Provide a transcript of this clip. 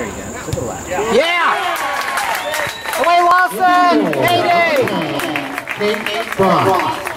There you go. To the left. Yeah! yeah. Away Lawson! Mayday! Kate Brock.